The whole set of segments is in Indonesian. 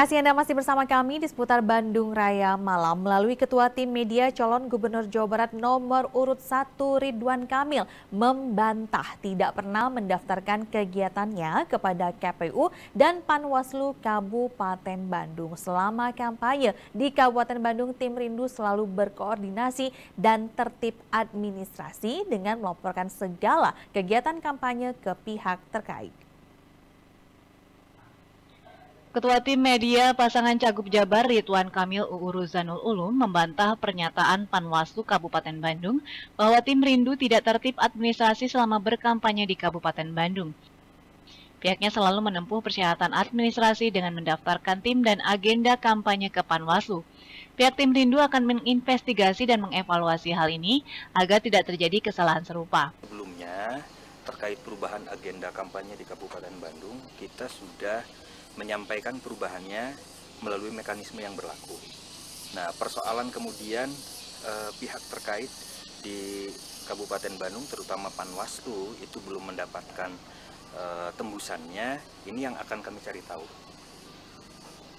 kasih Anda masih bersama kami di seputar Bandung Raya Malam melalui Ketua Tim Media Calon Gubernur Jawa Barat nomor urut 1 Ridwan Kamil membantah tidak pernah mendaftarkan kegiatannya kepada KPU dan Panwaslu Kabupaten Bandung. Selama kampanye di Kabupaten Bandung, tim Rindu selalu berkoordinasi dan tertib administrasi dengan melaporkan segala kegiatan kampanye ke pihak terkait. Ketua Tim Media pasangan Cagup Jabar Ridwan Kamil UU Ruzanul Ulum membantah pernyataan Panwaslu Kabupaten Bandung bahwa tim Rindu tidak tertib administrasi selama berkampanye di Kabupaten Bandung. Pihaknya selalu menempuh persyaratan administrasi dengan mendaftarkan tim dan agenda kampanye ke Panwaslu. Pihak tim Rindu akan menginvestigasi dan mengevaluasi hal ini agar tidak terjadi kesalahan serupa. Sebelumnya, terkait perubahan agenda kampanye di Kabupaten Bandung, kita sudah menyampaikan perubahannya melalui mekanisme yang berlaku. Nah, persoalan kemudian eh, pihak terkait di Kabupaten Bandung, terutama Panwaslu, itu belum mendapatkan eh, tembusannya. Ini yang akan kami cari tahu.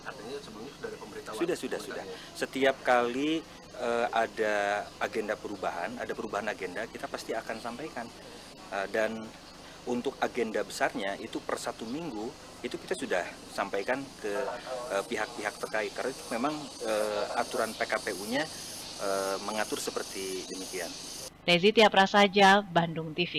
Artinya sebelumnya sudah ada pemberitahuan? Sudah, sudah, sudah. Setiap kali eh, ada agenda perubahan, ada perubahan agenda, kita pasti akan sampaikan. Eh, dan untuk agenda besarnya itu per satu minggu itu kita sudah sampaikan ke eh, pihak-pihak uh, terkait karena itu memang uh, aturan PKPU-nya uh, mengatur seperti demikian. Rezi Tiaprasaja, Bandung TV.